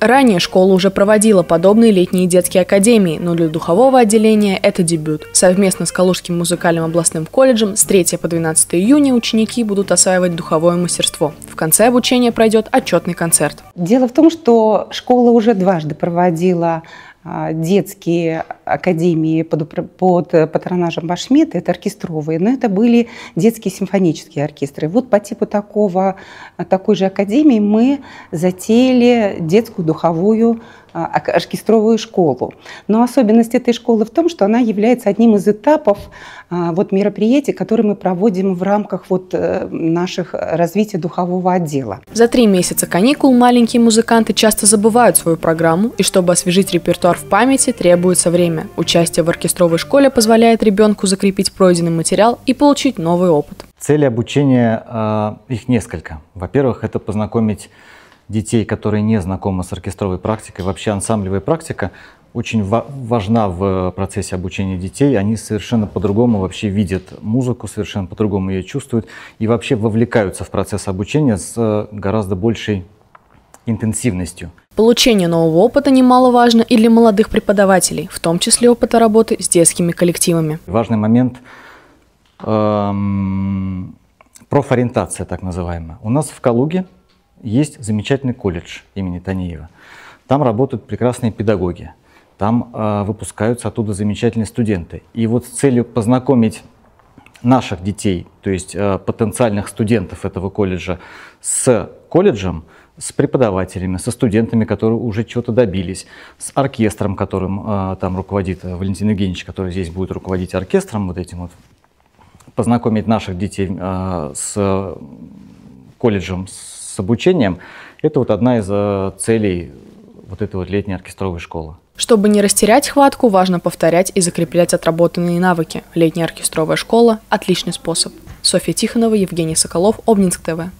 Ранее школа уже проводила подобные летние детские академии, но для духового отделения это дебют. Совместно с Калужским музыкальным областным колледжем с 3 по 12 июня ученики будут осваивать духовое мастерство. В конце обучения пройдет отчетный концерт. Дело в том, что школа уже дважды проводила а, детские академии под, под патронажем Башмета, это оркестровые, но это были детские симфонические оркестры. Вот по типу такого, такой же академии мы затеяли детскую духовую а, оркестровую школу. Но особенность этой школы в том, что она является одним из этапов вот мероприятий, которые мы проводим в рамках вот э, наших развития духового отдела. За три месяца каникул маленькие музыканты часто забывают свою программу, и чтобы освежить репертуар в памяти, требуется время. Участие в оркестровой школе позволяет ребенку закрепить пройденный материал и получить новый опыт. Цели обучения, а, их несколько. Во-первых, это познакомить детей, которые не знакомы с оркестровой практикой, вообще ансамблевая практика очень важна в процессе обучения детей. Они совершенно по-другому вообще видят музыку, совершенно по-другому ее чувствуют и вообще вовлекаются в процесс обучения с э, гораздо большей интенсивностью. Получение нового опыта немаловажно и для молодых преподавателей, в том числе опыта работы с детскими коллективами. Важный момент эм, профориентация, так называемая. У нас в Калуге есть замечательный колледж имени Танеева. Там работают прекрасные педагоги, там э, выпускаются оттуда замечательные студенты. И вот с целью познакомить наших детей, то есть э, потенциальных студентов этого колледжа с колледжем, с преподавателями, со студентами, которые уже чего-то добились, с оркестром, которым э, там руководит Валентин Евгеньевич, который здесь будет руководить оркестром, вот этим вот, познакомить наших детей э, с колледжем, с с обучением, это вот одна из э, целей вот этой вот летней оркестровой школы. Чтобы не растерять хватку, важно повторять и закреплять отработанные навыки. Летняя оркестровая школа – отличный способ. Софья Тихонова, Евгений Соколов, Обнинск ТВ.